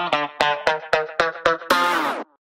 Música